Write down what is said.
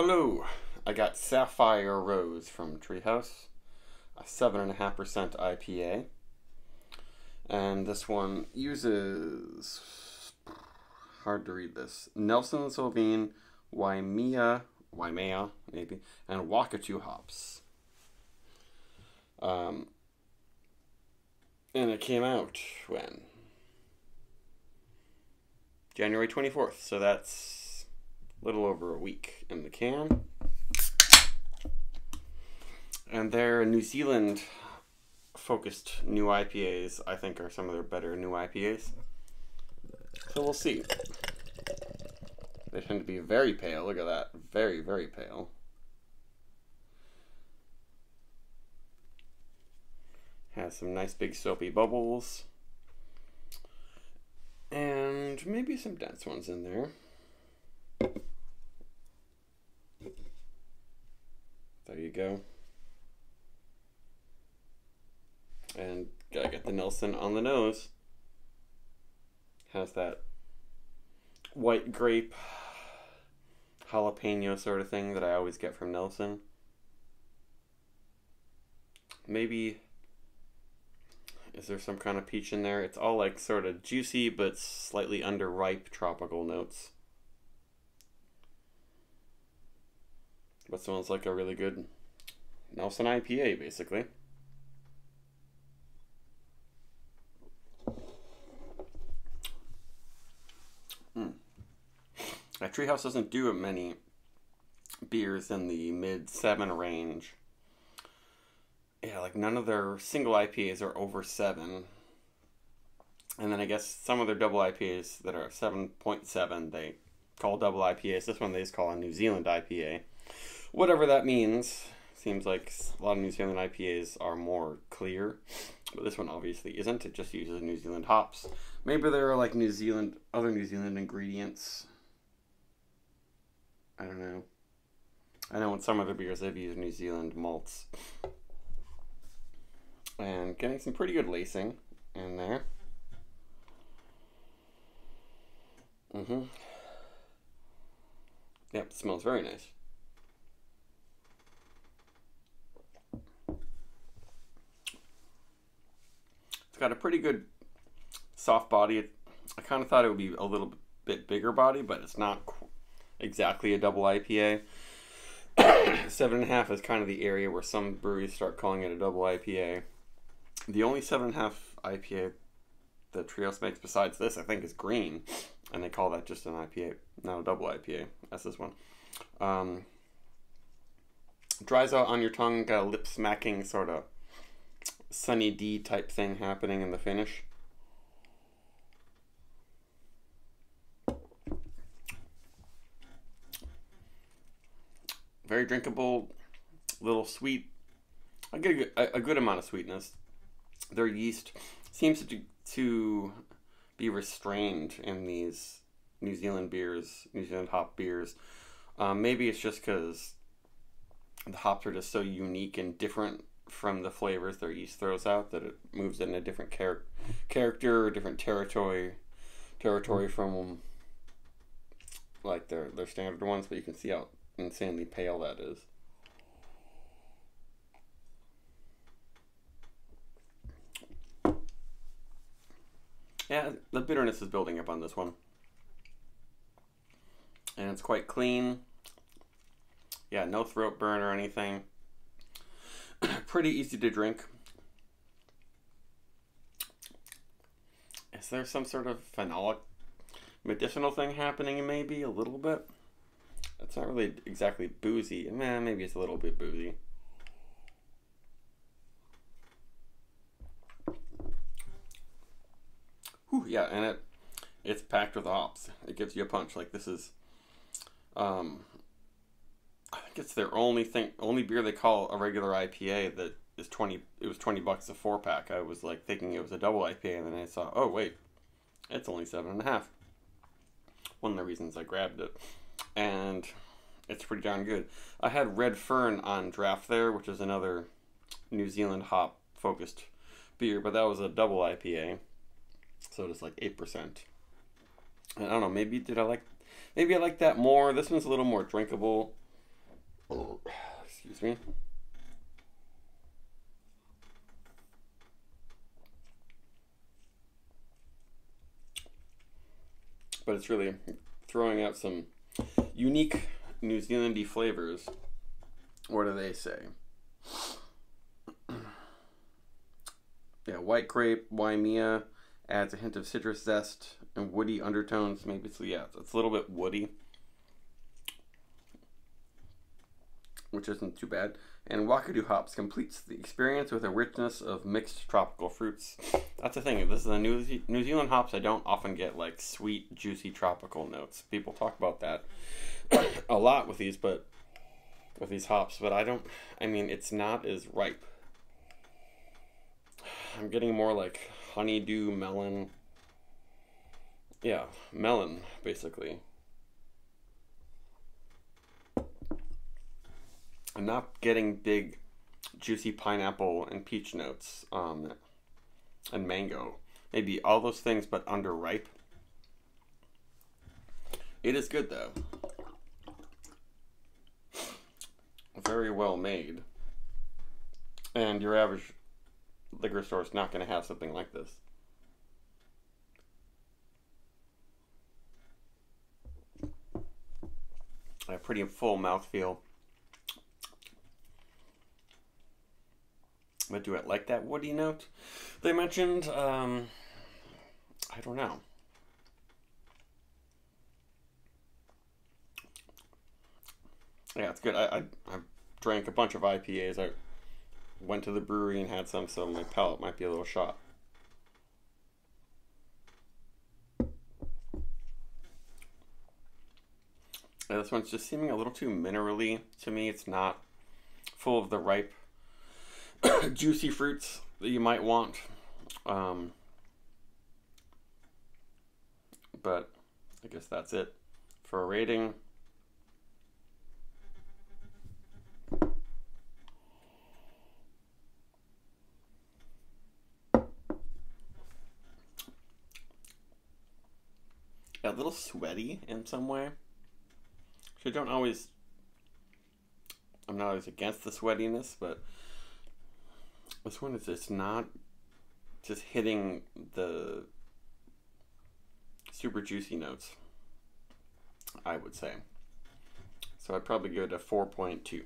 Hello, I got Sapphire Rose from Tree House, a 7.5% IPA. And this one uses, hard to read this, Nelson Sauvin, Waimea, Waimea, maybe, and Wakatu hops. Um, and it came out when? January 24th, so that's little over a week in the can. And their New Zealand focused new IPAs, I think, are some of their better new IPAs. So we'll see. They tend to be very pale. Look at that. Very, very pale. Has some nice big soapy bubbles. And maybe some dense ones in there. You go. And gotta get the Nelson on the nose. Has that white grape jalapeno sort of thing that I always get from Nelson. Maybe is there some kind of peach in there? It's all like sort of juicy but slightly underripe tropical notes. But smells like a really good Nelson IPA basically. Mm. Tree House doesn't do many beers in the mid seven range. Yeah, like none of their single IPAs are over seven. And then I guess some of their double IPAs that are seven point seven they call double IPAs. This one they just call a New Zealand IPA. Whatever that means. Seems like a lot of New Zealand IPAs are more clear. But this one obviously isn't. It just uses New Zealand hops. Maybe there are like New Zealand other New Zealand ingredients. I don't know. I know in some other beers they've used New Zealand malts. And getting some pretty good lacing in there. Mm-hmm. Yep, smells very nice. It's got a pretty good soft body. I kind of thought it would be a little bit bigger body, but it's not exactly a double IPA. seven and a half is kind of the area where some breweries start calling it a double IPA. The only seven and a half IPA that Tree House makes besides this, I think, is green, and they call that just an IPA, not a double IPA. That's this one. Um, dries out on your tongue, got a lip smacking sort of Sunny D type thing happening in the finish. Very drinkable, little sweet, a good, a good amount of sweetness. Their yeast seems to, to be restrained in these New Zealand beers, New Zealand hop beers. Um, maybe it's just because the hops are just so unique and different from the flavors their yeast throws out that it moves in a different char- character or different territory territory from like their their standard ones but you can see how insanely pale that is. Yeah the bitterness is building up on this one. And it's quite clean. Yeah no throat burn or anything pretty easy to drink. Is there some sort of phenolic medicinal thing happening maybe a little bit? It's not really exactly boozy. Man, maybe it's a little bit boozy. Whew, yeah, and it it's packed with hops. It gives you a punch. Like this is um it's their only thing, only beer they call a regular IPA that is twenty. It was twenty bucks a four pack. I was like thinking it was a double IPA, and then I saw, oh wait, it's only seven and a half. One of the reasons I grabbed it, and it's pretty darn good. I had Red Fern on draft there, which is another New Zealand hop focused beer, but that was a double IPA, so it's like eight percent. I don't know. Maybe did I like? Maybe I like that more. This one's a little more drinkable Excuse me. But it's really throwing out some unique New Zealandy flavors. What do they say? yeah, white grape, Waimea adds a hint of citrus zest and woody undertones. Maybe it's yeah, it's a little bit woody, which isn't too bad. And Wakatu hops completes the experience with a richness of mixed tropical fruits. That's the thing. This is a New Ze- New Zealand hops. I don't often get like sweet, juicy tropical notes. People talk about that a lot with these, but with these hops. But I don't. I mean, it's not as ripe. I'm getting more like honeydew melon. Yeah, melon basically. I'm not getting big, juicy pineapple and peach notes, um, and mango. Maybe all those things, but underripe. It is good though. Very well made. And your average liquor store is not going to have something like this. A pretty full mouthfeel. But do I like that woody note they mentioned? Um, I don't know. Yeah, it's good. I, I, I drank a bunch of IPAs. I went to the brewery and had some, so my palate might be a little shot. This one's just seeming a little too minerally to me. It's not full of the ripe juicy fruits that you might want. Um, but I guess that's it for a rating. A little sweaty in some way. So I don't always. I'm not always against the sweatiness, but this one is it's not just hitting the super juicy notes, I would say. So I'd probably give it a 4.2.